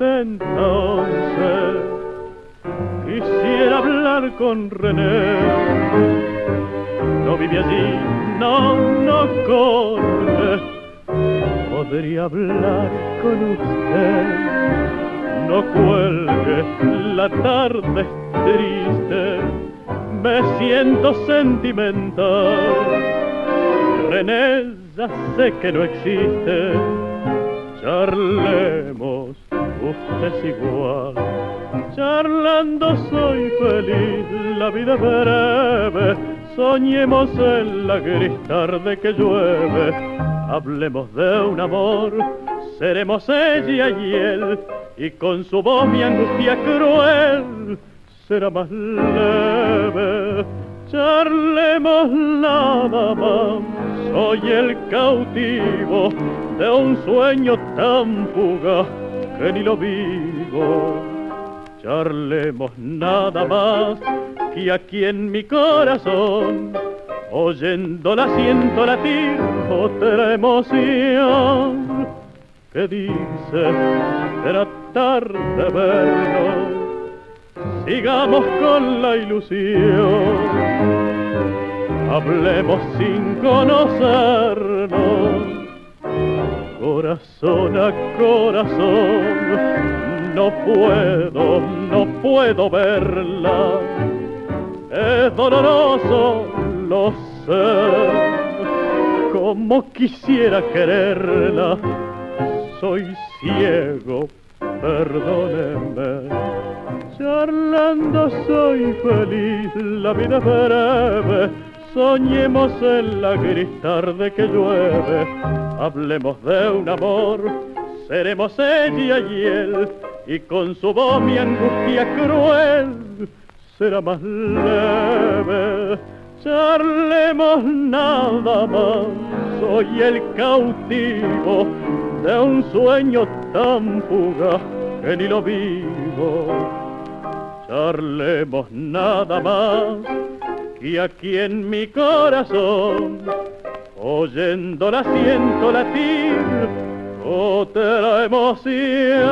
once. Quisiera hablar con René. No vive allí, no, no corre. Podría hablar con usted. No cuelgue, la tarde es triste. Me siento sentimental. René ya sé que no existe. Charlemos, usted es igual. Charlando soy feliz, la vida breve. Soñemos en la gris tarde que llueve. Hablemos de un amor, seremos ella y él. Y con su voz mi angustia cruel será más leve. Charlemos nada más, soy el cautivo de un sueño tan fugaz que ni lo vivo. Charlemos nada más que aquí en mi corazón, oyéndola siento latir otra emoción que dice tratar de verlo sigamos con la ilusión. Hablemos sin conocernos, corazón a corazón. No puedo, no puedo verla. Es doloroso, lo sé. Como quisiera quererla, soy ciego, perdónenme Charlando soy feliz, la vida es breve. Soñemos en la gris tarde que llueve. Hablemos de un amor, seremos ella y él. Y con su voz mi angustia cruel será más leve. Charlemos nada más, soy el cautivo de un sueño tan fugaz que ni lo vivo charlemos nada más que aquí en mi corazón, oyendo la siento latir otra emoción.